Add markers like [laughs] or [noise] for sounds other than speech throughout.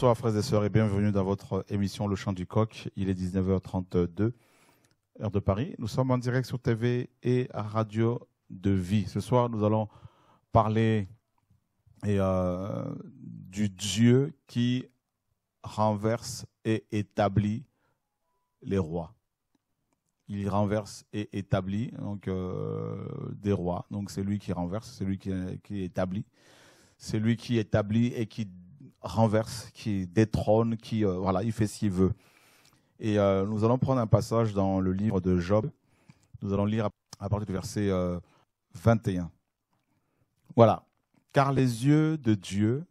Bonsoir frères et sœurs et bienvenue dans votre émission Le Chant du Coq. Il est 19h32, heure de Paris. Nous sommes en direct sur TV et à Radio de Vie. Ce soir, nous allons parler euh, du Dieu qui renverse et établit les rois. Il renverse et établit donc euh, des rois. Donc c'est lui qui renverse, c'est lui qui, qui établit, c'est lui qui établit et qui renverse, qui détrône, qui euh, voilà, il fait ce qu'il veut. Et euh, nous allons prendre un passage dans le livre de Job. Nous allons lire à partir du verset 21. Euh, voilà. Car les yeux de Dieu,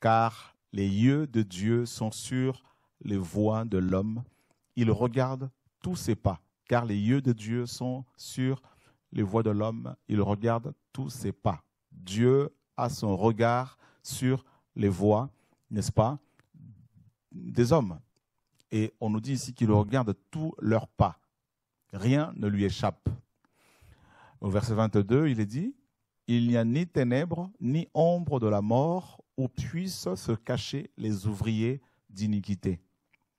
car les yeux de Dieu sont sur les voies de l'homme. Il regarde tous ses pas. Car les yeux de Dieu sont sur les voies de l'homme. Il regarde tous ses pas. Dieu a son regard sur les voix, n'est-ce pas, des hommes. Et on nous dit ici qu'il regarde tous leurs pas. Rien ne lui échappe. Au verset 22, il est dit, Il n'y a ni ténèbres, ni ombre de la mort où puissent se cacher les ouvriers d'iniquité.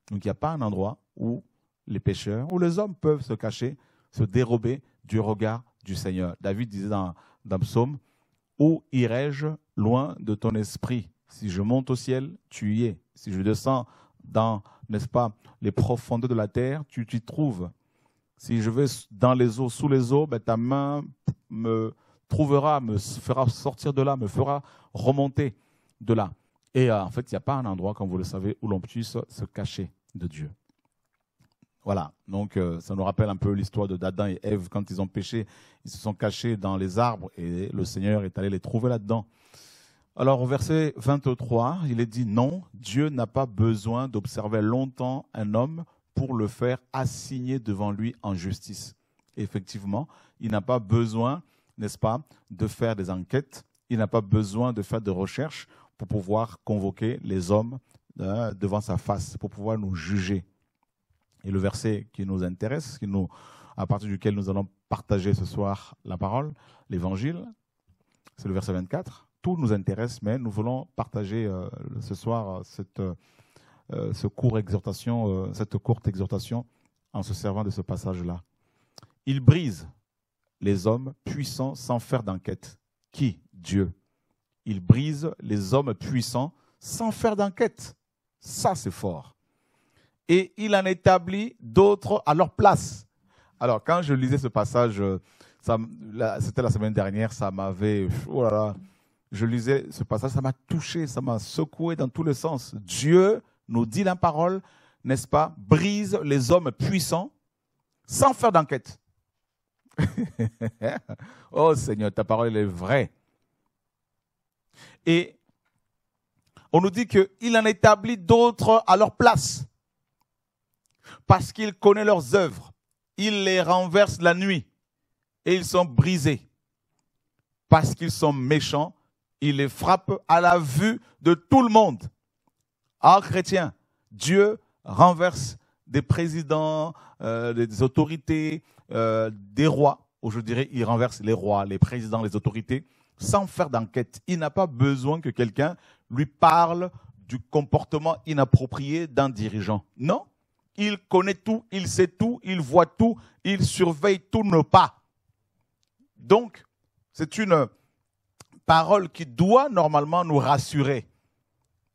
Donc il n'y a pas un endroit où les pécheurs, où les hommes peuvent se cacher, se dérober du regard du Seigneur. David disait dans, dans Psaume, Où irai-je loin de ton esprit? Si je monte au ciel, tu y es. Si je descends dans, n'est-ce pas, les profondeurs de la terre, tu t'y trouves. Si je vais dans les eaux, sous les eaux, ben, ta main me trouvera, me fera sortir de là, me fera remonter de là. Et euh, en fait, il n'y a pas un endroit, comme vous le savez, où l'on puisse se cacher de Dieu. Voilà, donc euh, ça nous rappelle un peu l'histoire de d'Adam et Ève quand ils ont péché, ils se sont cachés dans les arbres et le Seigneur est allé les trouver là-dedans. Alors au verset 23, il est dit non, Dieu n'a pas besoin d'observer longtemps un homme pour le faire assigner devant lui en justice. Effectivement, il n'a pas besoin, n'est-ce pas, de faire des enquêtes, il n'a pas besoin de faire des recherches pour pouvoir convoquer les hommes hein, devant sa face, pour pouvoir nous juger. Et le verset qui nous intéresse, qui nous, à partir duquel nous allons partager ce soir la parole, l'évangile, c'est le verset 24 tout nous intéresse, mais nous voulons partager euh, ce soir cette, euh, ce court exhortation, euh, cette courte exhortation en se servant de ce passage-là. Il brise les hommes puissants sans faire d'enquête. Qui? Dieu. Il brise les hommes puissants sans faire d'enquête. Ça, c'est fort. Et il en établit d'autres à leur place. Alors, quand je lisais ce passage, c'était la semaine dernière, ça m'avait... Oh je lisais ce passage, ça m'a touché, ça m'a secoué dans tous les sens. Dieu nous dit la parole, n'est-ce pas, brise les hommes puissants sans faire d'enquête. [laughs] oh Seigneur, ta parole est vraie. Et on nous dit qu'il en établit d'autres à leur place. Parce qu'il connaît leurs œuvres. Il les renverse la nuit et ils sont brisés. Parce qu'ils sont méchants il les frappe à la vue de tout le monde. Ah, chrétien, Dieu renverse des présidents, euh, des autorités, euh, des rois. Ou je dirais, il renverse les rois, les présidents, les autorités, sans faire d'enquête. Il n'a pas besoin que quelqu'un lui parle du comportement inapproprié d'un dirigeant. Non, il connaît tout, il sait tout, il voit tout, il surveille tous nos pas. Donc, c'est une parole qui doit normalement nous rassurer,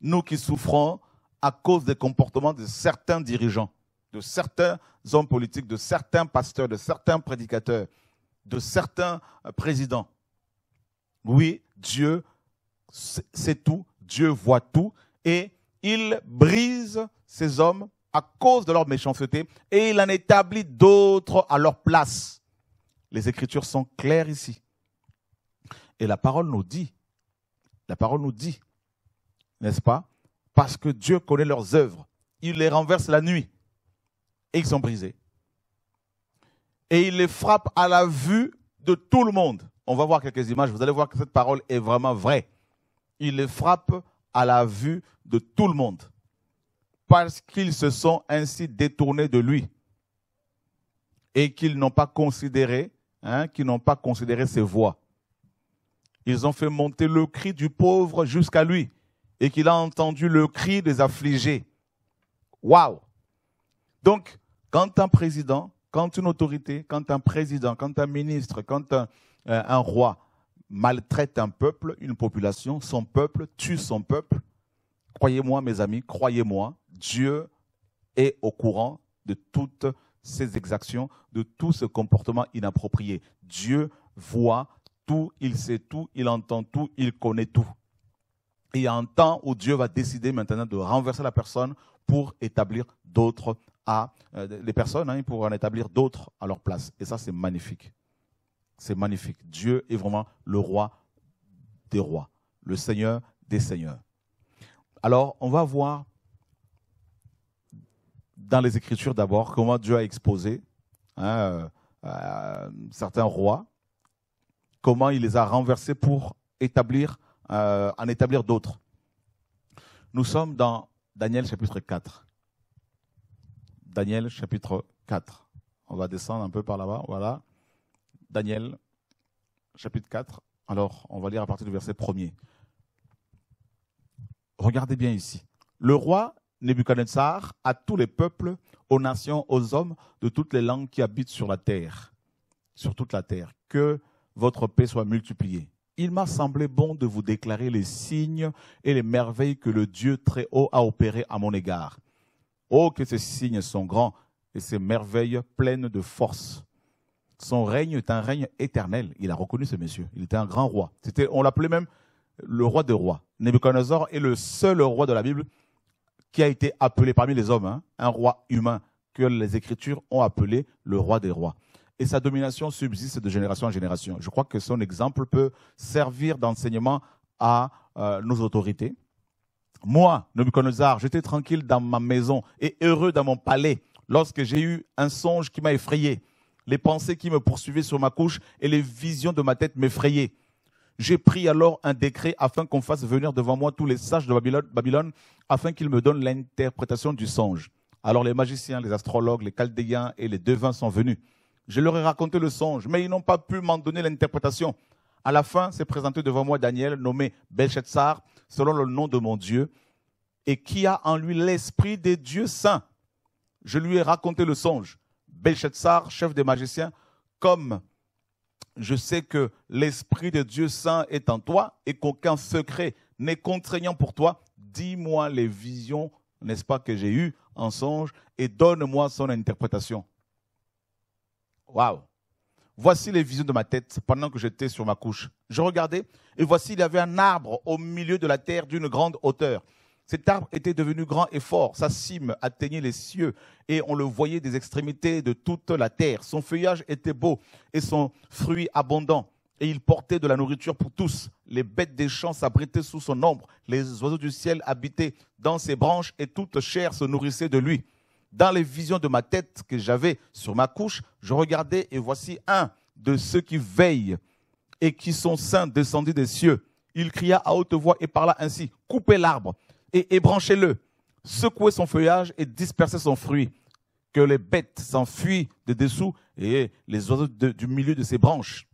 nous qui souffrons à cause des comportements de certains dirigeants, de certains hommes politiques, de certains pasteurs, de certains prédicateurs, de certains euh, présidents. Oui, Dieu sait tout, Dieu voit tout, et il brise ces hommes à cause de leur méchanceté, et il en établit d'autres à leur place. Les Écritures sont claires ici. Et la parole nous dit, la parole nous dit, n'est-ce pas Parce que Dieu connaît leurs œuvres. Il les renverse la nuit et ils sont brisés. Et il les frappe à la vue de tout le monde. On va voir quelques images. Vous allez voir que cette parole est vraiment vraie. Il les frappe à la vue de tout le monde. Parce qu'ils se sont ainsi détournés de lui. Et qu'ils n'ont pas considéré, hein, qu'ils n'ont pas considéré ses voix. Ils ont fait monter le cri du pauvre jusqu'à lui. et qu'il a entendu le cri des affligés. Waouh Donc, quand un président, quand une autorité, quand un président, quand un ministre, quand un, euh, un roi maltraite un peuple, une population, son peuple tue son peuple, croyez-moi mes amis, croyez-moi, Dieu est au courant de toutes ces exactions, de tout ce comportement inapproprié. Dieu voit tout, il sait tout, il entend tout, il connaît tout. Il y a un temps où Dieu va décider maintenant de renverser la personne pour établir d'autres à euh, les personnes, hein, pour en établir d'autres à leur place. Et ça, c'est magnifique. C'est magnifique. Dieu est vraiment le roi des rois, le Seigneur des seigneurs. Alors, on va voir dans les Écritures d'abord comment Dieu a exposé hein, euh, euh, certains rois, comment il les a renversés pour établir, euh, en établir d'autres. Nous sommes dans Daniel chapitre 4. Daniel chapitre 4. On va descendre un peu par là-bas. Voilà. Daniel chapitre 4. Alors, on va lire à partir du verset 1er. Regardez bien ici. Le roi Nebuchadnezzar à tous les peuples, aux nations, aux hommes de toutes les langues qui habitent sur la terre, sur toute la terre. Que votre paix soit multipliée. Il m'a semblé bon de vous déclarer les signes et les merveilles que le Dieu très haut a opérés à mon égard. Oh, que ces signes sont grands et ces merveilles pleines de force. Son règne est un règne éternel. Il a reconnu ce monsieur. Il était un grand roi. C'était, on l'appelait même le roi des rois. Nebuchadnezzar est le seul roi de la Bible qui a été appelé parmi les hommes, hein, un roi humain que les Écritures ont appelé le roi des rois. Et sa domination subsiste de génération en génération. Je crois que son exemple peut servir d'enseignement à euh, nos autorités. Moi, Nebuchadnezzar, j'étais tranquille dans ma maison et heureux dans mon palais lorsque j'ai eu un songe qui m'a effrayé. Les pensées qui me poursuivaient sur ma couche et les visions de ma tête m'effrayaient. J'ai pris alors un décret afin qu'on fasse venir devant moi tous les sages de Babylone, afin qu'ils me donnent l'interprétation du songe. Alors les magiciens, les astrologues, les chaldéens et les devins sont venus. Je leur ai raconté le songe, mais ils n'ont pas pu m'en donner l'interprétation. À la fin, s'est présenté devant moi Daniel, nommé Belshazzar, selon le nom de mon Dieu, et qui a en lui l'esprit des dieux saints. Je lui ai raconté le songe. Belshazzar, chef des magiciens, comme je sais que l'Esprit de Dieu Saint est en toi et qu'aucun secret n'est contraignant pour toi. Dis-moi les visions, n'est-ce pas, que j'ai eues en songe et donne-moi son interprétation. Waouh! Voici les visions de ma tête pendant que j'étais sur ma couche. Je regardais et voici il y avait un arbre au milieu de la terre d'une grande hauteur. Cet arbre était devenu grand et fort, sa cime atteignait les cieux, et on le voyait des extrémités de toute la terre. Son feuillage était beau et son fruit abondant, et il portait de la nourriture pour tous. Les bêtes des champs s'abritaient sous son ombre, les oiseaux du ciel habitaient dans ses branches, et toute chair se nourrissait de lui. Dans les visions de ma tête que j'avais sur ma couche, je regardais, et voici un de ceux qui veillent et qui sont saints descendus des cieux. Il cria à haute voix et parla ainsi, coupez l'arbre et ébranchez-le, secouez son feuillage et dispersez son fruit, que les bêtes s'enfuient de dessous et les oiseaux du milieu de ses branches.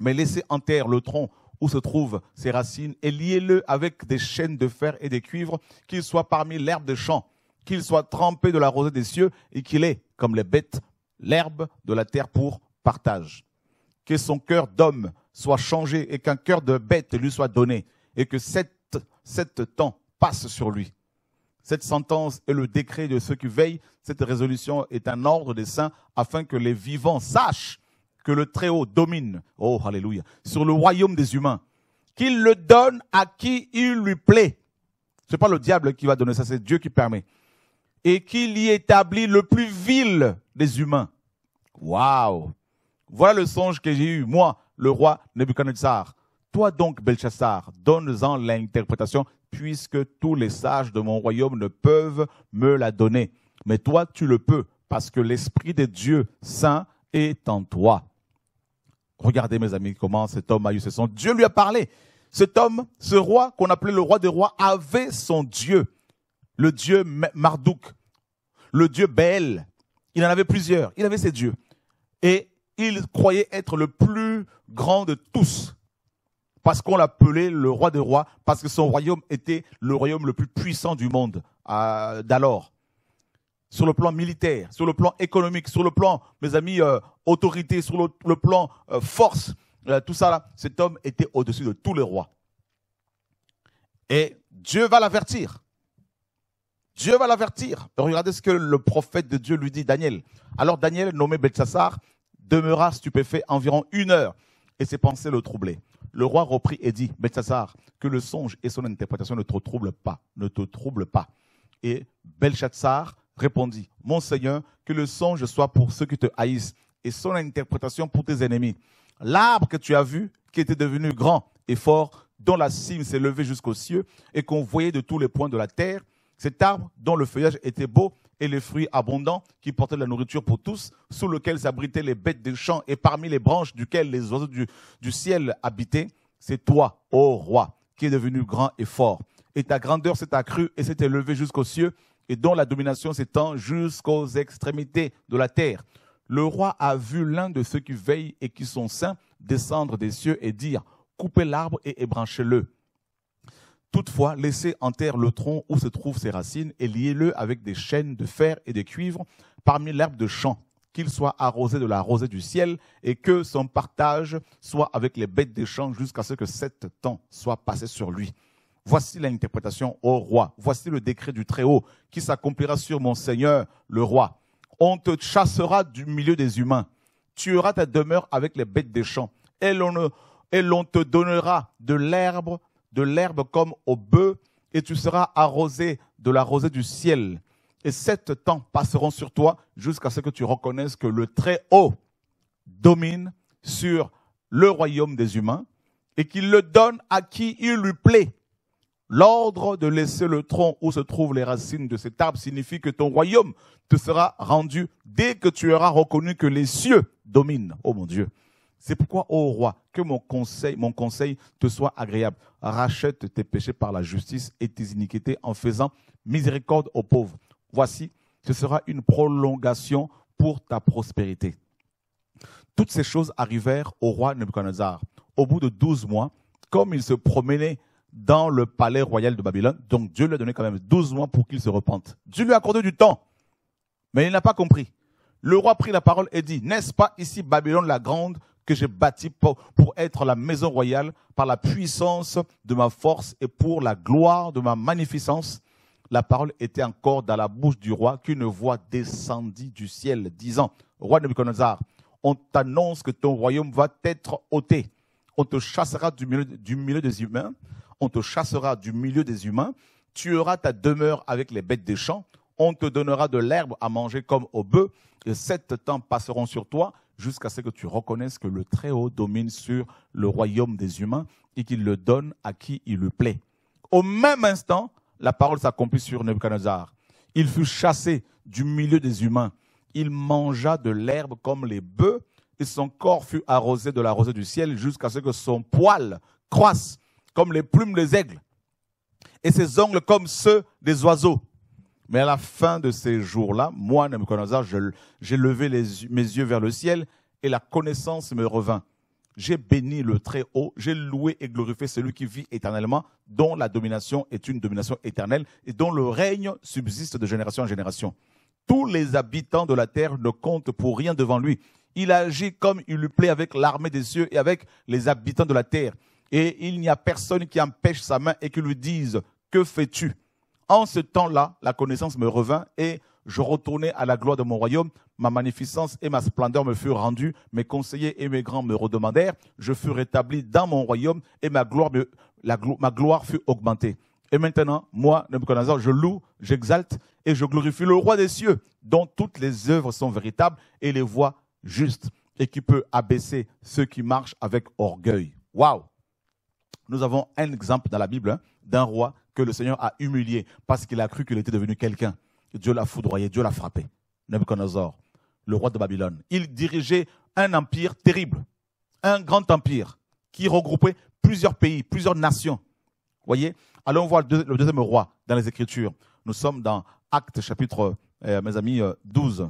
Mais laissez en terre le tronc où se trouvent ses racines et liez-le avec des chaînes de fer et des cuivres, qu'il soit parmi l'herbe de champ, qu'il soit trempé de la rosée des cieux et qu'il ait, comme les bêtes, l'herbe de la terre pour partage. Que son cœur d'homme soit changé et qu'un cœur de bête lui soit donné et que sept, sept temps passe sur lui. Cette sentence est le décret de ceux qui veillent. Cette résolution est un ordre des saints afin que les vivants sachent que le Très-Haut domine, oh alléluia, sur le royaume des humains, qu'il le donne à qui il lui plaît. Ce n'est pas le diable qui va donner ça, c'est Dieu qui permet. Et qu'il y établit le plus vil des humains. Waouh! Voilà le songe que j'ai eu, moi, le roi Nebuchadnezzar. Toi donc, Belshazzar, donne-en l'interprétation puisque tous les sages de mon royaume ne peuvent me la donner. Mais toi, tu le peux, parce que l'Esprit de Dieu Saint est en toi. Regardez, mes amis, comment cet homme a eu ce son. Dieu lui a parlé. Cet homme, ce roi qu'on appelait le roi des rois, avait son Dieu. Le Dieu Marduk, le Dieu Bel. Il en avait plusieurs. Il avait ses dieux. Et il croyait être le plus grand de tous. parce qu'on l'appelait le roi des rois, parce que son royaume était le royaume le plus puissant du monde euh, d'alors. Sur le plan militaire, sur le plan économique, sur le plan, mes amis, euh, autorité, sur le, plan euh, force, tout ça là, cet homme était au-dessus de tous les rois. Et Dieu va l'avertir. Dieu va l'avertir. Regardez ce que le prophète de Dieu lui dit, Daniel. Alors Daniel, nommé Belshazzar, demeura stupéfait environ une heure et ses pensées le troublaient. Le roi reprit et dit, Belshazzar, que le songe et son interprétation ne te troublent pas, ne te troublent pas. Et Belshazzar répondit, Mon Seigneur, que le songe soit pour ceux qui te haïssent et son interprétation pour tes ennemis. L'arbre que tu as vu, qui était devenu grand et fort, dont la cime s'est levée jusqu'aux cieux et qu'on voyait de tous les points de la terre, cet arbre dont le feuillage était beau et les fruits abondants, qui portaient de la nourriture pour tous, sous lequel s'abritaient les bêtes des champs et parmi les branches duquel les oiseaux du, du ciel habitaient, c'est toi, ô roi, qui es devenu grand et fort. Et ta grandeur s'est accrue et s'est élevée jusqu'aux cieux, et dont la domination s'étend jusqu'aux extrémités de la terre. Le roi a vu l'un de ceux qui veillent et qui sont saints descendre des cieux et dire, coupez l'arbre et ébranchez-le. Toutefois, laissez en terre le tronc où se trouvent ses racines et liez-le avec des chaînes de fer et de cuivre parmi l'herbe de champ, qu'il soit arrosé de la rosée du ciel et que son partage soit avec les bêtes des champs jusqu'à ce que sept temps soit passé sur lui. Voici l'interprétation au roi. Voici le décret du Très-Haut qui s'accomplira sur mon Seigneur, le roi. On te chassera du milieu des humains. Tu auras ta demeure avec les bêtes des champs. Et l'on te donnera de l'herbe de l'herbe comme au bœuf, et tu seras arrosé de la rosée du ciel. Et sept temps passeront sur toi jusqu'à ce que tu reconnaisses que le Très-Haut domine sur le royaume des humains et qu'il le donne à qui il lui plaît. L'ordre de laisser le tronc où se trouvent les racines de cet arbre signifie que ton royaume te sera rendu dès que tu auras reconnu que les cieux dominent. Oh mon Dieu. C'est pourquoi, ô roi, que mon conseil, mon conseil te soit agréable. Rachète tes péchés par la justice et tes iniquités en faisant miséricorde aux pauvres. Voici, ce sera une prolongation pour ta prospérité. Toutes ces choses arrivèrent au roi Nebuchadnezzar. Au bout de douze mois, comme il se promenait dans le palais royal de Babylone, donc Dieu lui a donné quand même douze mois pour qu'il se repente. Dieu lui a accordé du temps, mais il n'a pas compris. Le roi prit la parole et dit, n'est-ce pas ici Babylone la grande que j'ai bâti pour, être la maison royale par la puissance de ma force et pour la gloire de ma magnificence. La parole était encore dans la bouche du roi qu'une voix descendit du ciel, disant, Roi Nebuchadnezzar, on t'annonce que ton royaume va être ôté. On te chassera du milieu, du milieu des humains. On te chassera du milieu des humains. Tu auras ta demeure avec les bêtes des champs. On te donnera de l'herbe à manger comme au bœuf. Et sept temps passeront sur toi jusqu'à ce que tu reconnaisses que le Très-Haut domine sur le royaume des humains et qu'il le donne à qui il lui plaît. Au même instant, la parole s'accomplit sur Nebuchadnezzar. Il fut chassé du milieu des humains. Il mangea de l'herbe comme les bœufs et son corps fut arrosé de la rosée du ciel jusqu'à ce que son poil croisse comme les plumes des aigles et ses ongles comme ceux des oiseaux. Mais à la fin de ces jours-là, moi, Nebuchadnezzar, j'ai levé mes yeux vers le ciel et la connaissance me revint. J'ai béni le Très-Haut, j'ai loué et glorifié celui qui vit éternellement, dont la domination est une domination éternelle et dont le règne subsiste de génération en génération. Tous les habitants de la terre ne comptent pour rien devant lui. Il agit comme il lui plaît avec l'armée des cieux et avec les habitants de la terre. Et il n'y a personne qui empêche sa main et qui lui dise, que fais-tu? En ce temps-là, la connaissance me revint et je retournai à la gloire de mon royaume. Ma magnificence et ma splendeur me furent rendues. Mes conseillers et mes grands me redemandèrent. Je fus rétabli dans mon royaume et ma gloire, fut augmentée. Et maintenant, moi, Nebuchadnezzar, je loue, j'exalte et je glorifie le roi des cieux, dont toutes les œuvres sont véritables et les voies justes, et qui peut abaisser ceux qui marchent avec orgueil. Waouh! Nous avons un exemple dans la Bible hein, d'un roi que le Seigneur a humilié parce qu'il a cru qu'il était devenu quelqu'un. Dieu l'a foudroyé, Dieu l'a frappé. Nebuchadnezzar, le roi de Babylone. Il dirigeait un empire terrible, un grand empire qui regroupait plusieurs pays, plusieurs nations. Voyez Allons voir le deuxième roi dans les Écritures. Nous sommes dans Actes chapitre, euh, mes amis, 12. Euh,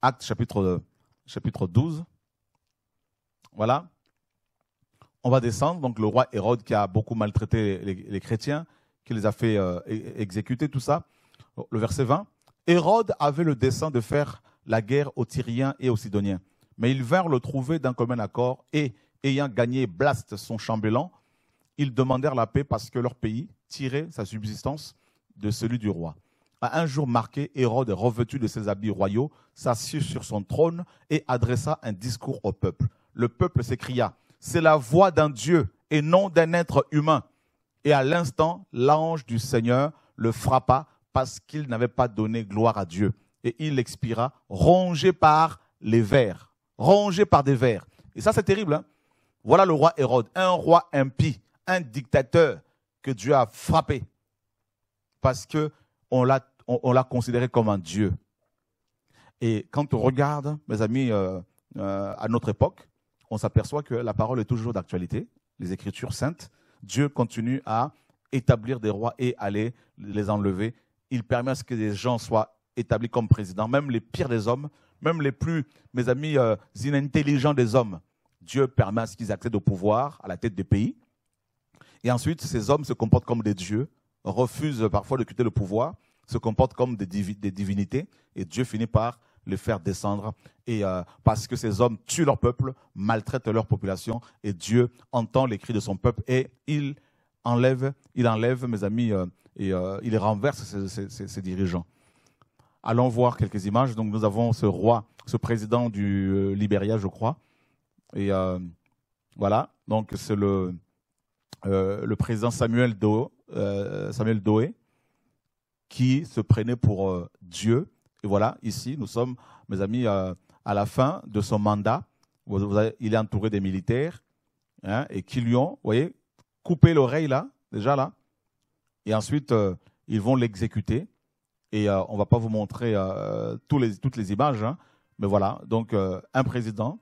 Actes chapitre, chapitre 12. Voilà. On va descendre. Donc le roi Hérode qui a beaucoup maltraité les, chrétiens, qui les a fait euh, exécuter, tout ça. Le verset 20. Hérode avait le dessein de faire la guerre aux Tyriens et aux Sidoniens. Mais ils vinrent le trouver d'un commun accord et, ayant gagné Blast, son chambellan, ils demandèrent la paix parce que leur pays tirait sa subsistance de celui du roi. À un jour marqué, Hérode, revêtu de ses habits royaux, s'assit sur son trône et adressa un discours au peuple. Le peuple s'écria, c'est la voix d'un Dieu et non d'un être humain. Et à l'instant, l'ange du Seigneur le frappa parce qu'il n'avait pas donné gloire à Dieu. Et il expira, rongé par les vers, rongé par des vers. Et ça, c'est terrible. Hein. voilà le roi Hérode, un roi impie, un dictateur que Dieu a frappé parce que on l'a considéré comme un Dieu. Et quand on regarde, mes amis, euh, euh, à notre époque, on s'aperçoit que la parole est toujours d'actualité. Les Écritures saintes, Dieu continue à établir des rois et à les, enlever. Il permet à ce que des gens soient établis comme présidents, même les pires des hommes, même les plus, mes amis, euh, inintelligents des hommes. Dieu permet à ce qu'ils accèdent au pouvoir, à la tête des pays. Et ensuite, ces hommes se comportent comme des dieux, refusent parfois de quitter le pouvoir, se comportent comme des, divinités, et Dieu finit par les faire descendre, et euh, parce que ces hommes tuent leur peuple, maltraitent leur population, et Dieu entend les cris de son peuple, et il enlève, il enlève, mes amis, euh, et euh, il renverse ces, dirigeants. Allons voir quelques images. Donc nous avons ce roi, ce président du Libéria, je crois, et voilà. Donc c'est le président Samuel Doe, Samuel Doé, qui se prenait pour Dieu. Et voilà, ici, nous sommes, mes amis, euh, à la fin de son mandat. il est entouré des militaires hein, et qui lui ont, vous voyez, coupé l'oreille là, déjà là. Et ensuite, ils vont l'exécuter. Et on ne va pas vous montrer toutes les images, hein. mais voilà. Donc, un président,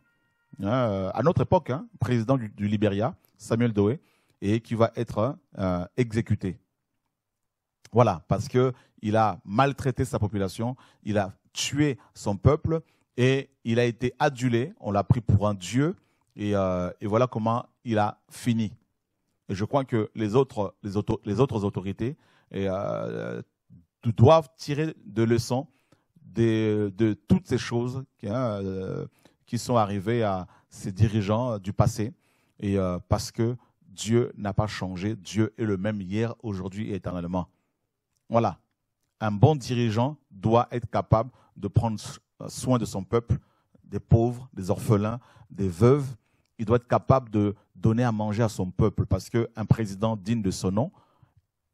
hein, à notre époque, président du, Libéria, Samuel Doé, et qui va être euh, exécuté. Voilà, parce qu'il a maltraité sa population, il a tué son peuple et il a été adulé, on l'a pris pour un dieu et, euh, voilà comment il a fini. Et je crois que les autres, les les autres autorités euh, doivent tirer de leçons de, de toutes ces choses qui, hein, qui, sont arrivées à ces dirigeants du passé. Et parce que Dieu n'a pas changé. Dieu est le même hier, aujourd'hui et éternellement. Voilà. Un bon dirigeant doit être capable de prendre soin de son peuple, des pauvres, des orphelins, des veuves. Il doit être capable de donner à manger à son peuple parce qu'un président digne de son nom,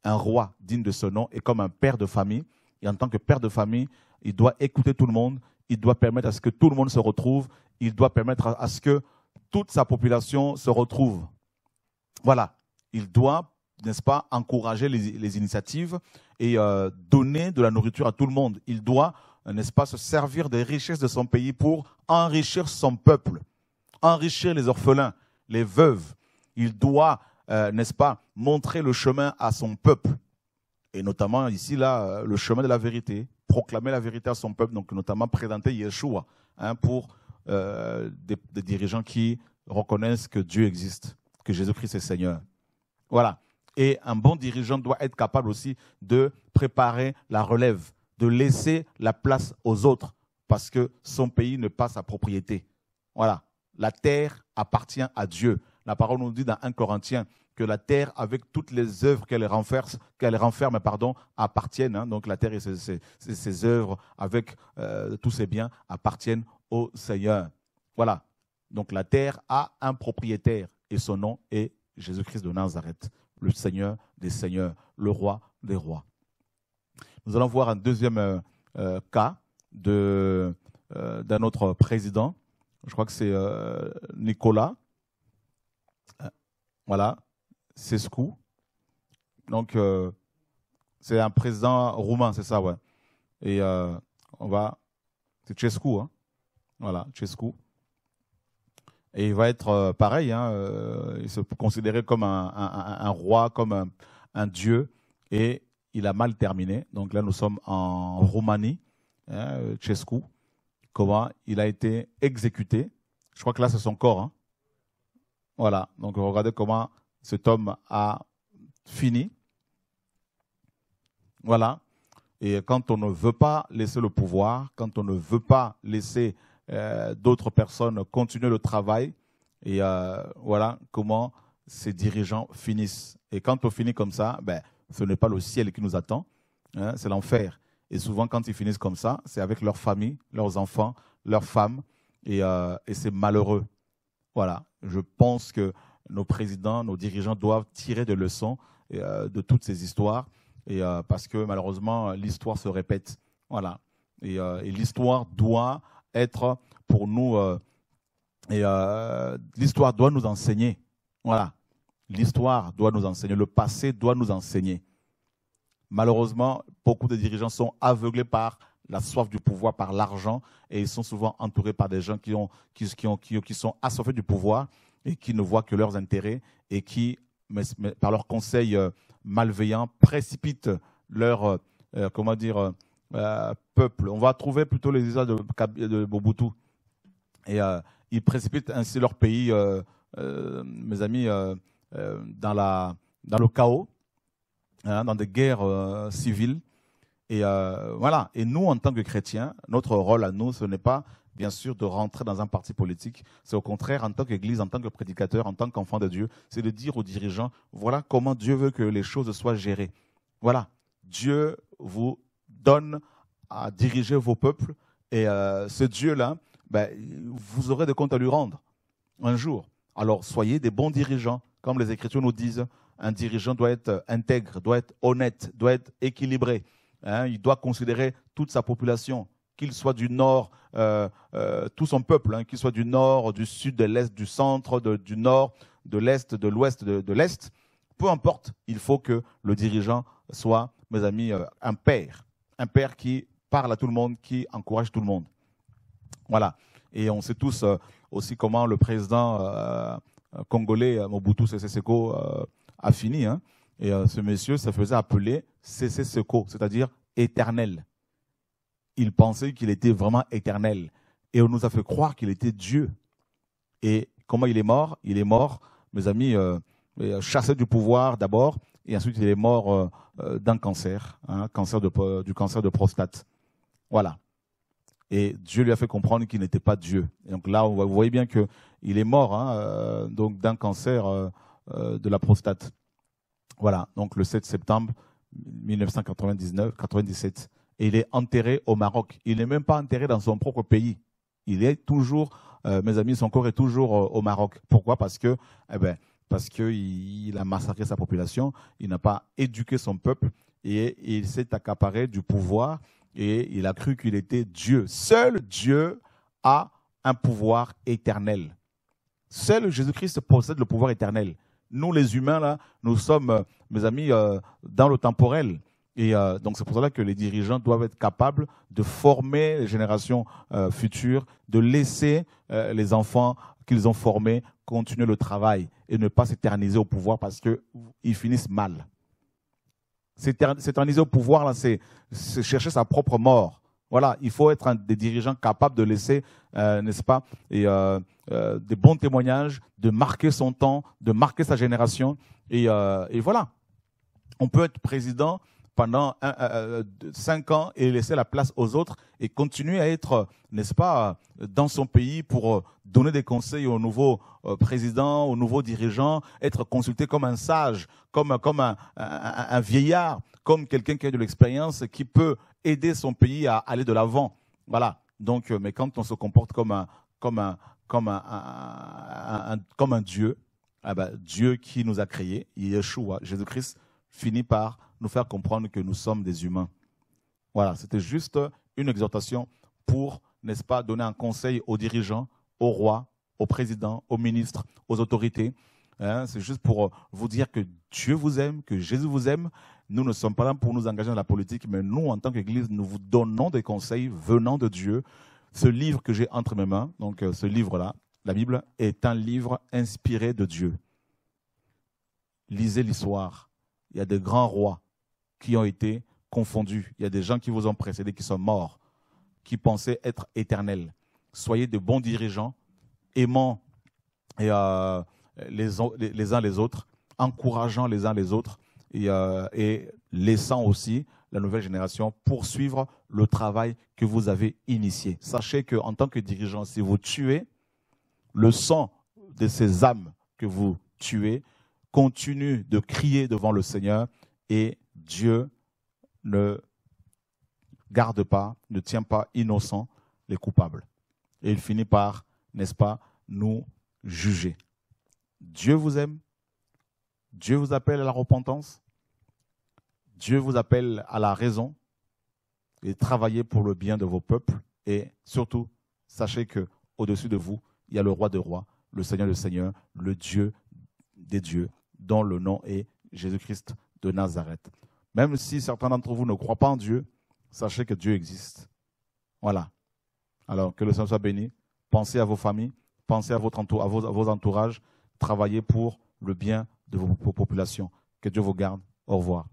un roi digne de son nom est comme un père de famille. Et en tant que père de famille, il doit écouter tout le monde, il doit permettre à ce que tout le monde se retrouve, il doit permettre à ce que toute sa population se retrouve. Voilà, il doit, n'est-ce pas, encourager les, initiatives et euh, donner de la nourriture à tout le monde. Il doit, n'est-ce pas, se servir des richesses de son pays pour enrichir son peuple, enrichir les orphelins, les veuves. Il doit, euh, n'est-ce pas, montrer le chemin à son peuple. Et notamment ici, là, euh, le chemin de la vérité, proclamer la vérité à son peuple, donc notamment présenter Yeshua hein, pour des dirigeants qui reconnaissent que Dieu existe que Jésus-Christ est Seigneur. Voilà. Et un bon dirigeant doit être capable aussi de préparer la relève, de laisser la place aux autres, parce que son pays n'est pas sa propriété. Voilà. La terre appartient à Dieu. La parole nous dit dans 1 Corinthiens que la terre, avec toutes les œuvres qu'elle renferme, pardon, appartiennent. Hein. donc la terre et ses, œuvres, avec euh, tous ses biens, appartiennent au Seigneur. Voilà. Donc la terre a un propriétaire et son nom est Jésus-Christ de Nazareth, le Seigneur des Seigneurs, le Roi des Rois. Nous allons voir un deuxième euh, euh, cas euh, d'un autre président. Je crois que c'est Nicolas. Voilà, Sescu. Donc, c'est un président roumain, c'est ça, ouais. Et on va. C'est Cescu, hein. Voilà, Cescu. Et il va être euh, pareil, hein, euh, il se considérait comme un, roi, comme un, dieu, et il a mal terminé. Donc là, nous sommes en Roumanie, hein, comment il a été exécuté. Je crois que là, c'est son corps. Hein. Voilà. Donc regardez comment cet homme a fini. Voilà. Et quand on ne veut pas laisser le pouvoir, quand on ne veut pas laisser d'autres personnes continuer le travail, et euh, voilà comment ces dirigeants finissent. Et quand on finit comme ça, ben, ce n'est pas le ciel qui nous attend, hein, c'est l'enfer. Et souvent, quand ils finissent comme ça, c'est avec leur famille, leurs enfants, leurs femmes, et, euh, et c'est malheureux. Voilà. Je pense que nos présidents, nos dirigeants doivent tirer des leçons euh, de toutes ces histoires, et, euh, parce que malheureusement, l'histoire se répète. Voilà. Euh, et l'histoire doit être pour nous, euh, et euh, l'histoire doit nous enseigner. Voilà. L'histoire doit nous enseigner. Le passé doit nous enseigner. Malheureusement, beaucoup de dirigeants sont aveuglés par la soif du pouvoir, par l'argent, et ils sont souvent entourés par des gens qui, ont, qui, ont, qui, sont assoiffés du pouvoir et qui ne voient que leurs intérêts et qui, par leurs conseils euh, malveillants, précipitent leur, comment dire, euh, peuple. On va trouver plutôt les histoires de, de Mobutu. Et euh, ils précipitent ainsi leur pays, euh, mes amis, dans, le chaos, hein, dans des guerres civiles. Et voilà. Et nous, en tant que chrétiens, notre rôle à nous, ce n'est pas, bien sûr, de rentrer dans un parti politique. C'est au contraire, en tant qu'Église, en tant que prédicateur, en tant qu'enfant de Dieu, c'est de dire aux dirigeants, voilà comment Dieu veut que les choses soient gérées. Voilà. Dieu vous donne à diriger vos peuples. Et euh, ce Dieu-là, ben, vous aurez des comptes à lui rendre un jour. Alors soyez des bons dirigeants, comme les Écritures nous disent. Un dirigeant doit être intègre, doit être honnête, doit être équilibré. Hein, il doit considérer toute sa population, qu'il soit du nord, euh, euh, tout son peuple, hein, qu'il soit du nord, du sud, de l'est, du centre, du nord, de l'est, de l'ouest, de, l'est. Peu importe, il faut que le dirigeant soit, mes amis, un père. Un père qui parle à tout le monde, qui encourage tout le monde. Voilà. Et on sait tous euh, aussi comment le président euh, congolais, Mobutu Sese Seko, a fini. Hein. Et euh, ce monsieur se faisait appeler Cessé Seco, c'est-à-dire éternel. Il pensait qu'il était vraiment éternel. Et on nous a fait croire qu'il était Dieu. Et comment il est mort? Il est mort, mes amis, euh, chassé du pouvoir d'abord, et ensuite il est mort euh, euh d'un cancer, hein, cancer du cancer de prostate. Voilà. Et Dieu lui a fait comprendre qu'il n'était pas Dieu. Donc là, vous voyez bien qu'il est mort hein, euh, donc d'un cancer de la prostate. Voilà, donc le 7 septembre 1999, 97. Et il est enterré au Maroc. Il n'est même pas enterré dans son propre pays. Il est toujours, mes amis, son corps est toujours au Maroc. Pourquoi? Parce que, eh ben, parce que il, il, a massacré sa population, il n'a pas éduqué son peuple et, il s'est accaparé du pouvoir et il a cru qu'il était Dieu. Seul Dieu a un pouvoir éternel. Seul Jésus-Christ possède le pouvoir éternel nous les humains, là, nous sommes, euh, mes amis, euh, dans le temporel. Et euh, donc c'est pour cela que les dirigeants doivent être capables de former les générations futures, de laisser les enfants qu'ils ont formés continuer le travail et ne pas s'éterniser au pouvoir parce qu'ils finissent mal. S'éterniser au pouvoir, c'est chercher sa propre mort. Voilà, il faut être un, des dirigeants capables de laisser, euh, n'est-ce pas, et, euh, euh, des bons témoignages, de marquer son temps, de marquer sa génération. Et voilà, on peut être président pendant un, euh, cinq ans et laisser la place aux autres et continuer à être, n'est-ce pas, dans son pays pour donner des conseils aux nouveaux euh, présidents, aux nouveaux dirigeants, être consulté comme un sage, comme, comme un, vieillard, comme quelqu'un qui a de l'expérience, qui peut aider son pays à aller de l'avant. Voilà. Donc, euh, mais quand on se comporte comme un, comme un, comme un, comme un Dieu, eh ben, Dieu qui nous a créés, Yeshua, Jésus-Christ, finit par nous faire comprendre que nous sommes des humains. Voilà, c'était juste une exhortation pour, n'est-ce pas, donner un conseil aux dirigeants, aux rois, aux présidents, aux ministres, aux autorités. Hein, c'est juste pour vous dire que Dieu vous aime, que Jésus vous aime, nous ne sommes pas là pour nous engager dans la politique, mais nous, en tant qu'Église, nous vous donnons des conseils venant de Dieu. Ce livre que j'ai entre mes mains, donc euh, ce livre-là, la Bible, est un livre inspiré de Dieu. Lisez l'histoire. Il y a des grands rois qui ont été confondus. Il y a des gens qui vous ont précédés, qui sont morts, qui pensaient être éternels. Soyez de bons dirigeants, aimant euh, les, les, uns les autres, encourageant les uns les autres et, euh, et laissant aussi la nouvelle génération poursuivre le travail que vous avez initié. Sachez qu'en tant que dirigeant, si vous tuez, le sang de ces âmes que vous tuez continue de crier devant le Seigneur et Dieu ne garde pas, ne tient pas innocent les coupables. Et il finit par, n'est-ce pas, nous juger. Dieu vous aime. Dieu vous appelle à la repentance. Dieu vous appelle à la raison et travailler pour le bien de vos peuples. Et surtout, sachez que au-dessus de vous, il y a le roi des rois, le Seigneur des seigneurs, le Dieu des dieux, dont le nom est Jésus-Christ de Nazareth. Même si certains d'entre vous ne croient pas en Dieu, sachez que Dieu existe. Voilà. Alors, que le Seigneur soit béni. Pensez à vos familles, pensez à, votre à, vos, entourages, travaillez pour le bien de vos populations. Que Dieu vous garde. Au revoir.